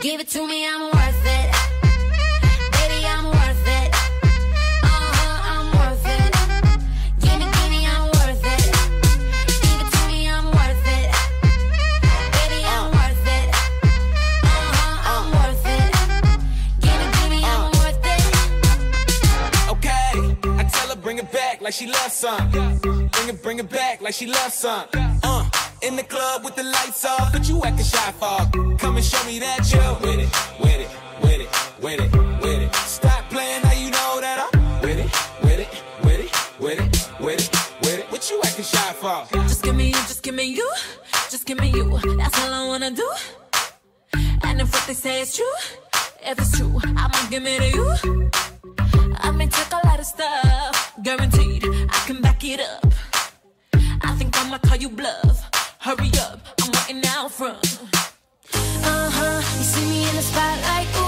Give it to me, I'm worth it. Baby, I'm worth it. Uh huh, I'm worth it. Give give me, I'm worth it. Give it to me, I'm worth it. Baby, I'm uh. worth it. Uh-huh, uh huh, I'm worth it. Give it, give me, I'm uh. worth it. Okay, I tell her bring it back like she loves some. Bring it, bring it back like she loves some. Uh in the club with the lights off, but you acting shy for. Come and show me that you're with it, with it, with it, with it, with it. Stop playing, now you know that I'm with it, with it, with it, with it, with it, with it. What you acting shy for? Just give me you, just give me you, just give me you. That's all I wanna do. And if what they say is true, if it's true, I'ma give it to you. Hurry up, I'm waiting out front. Uh huh. You see me in the spotlight, ooh,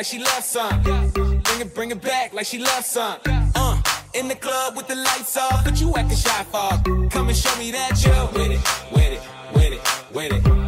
like she loves some. Bring it, bring it back like she loves some. Uh, in the club with the lights off, but you acting shy for. Come and show me that you're with it, with it, with it, with it,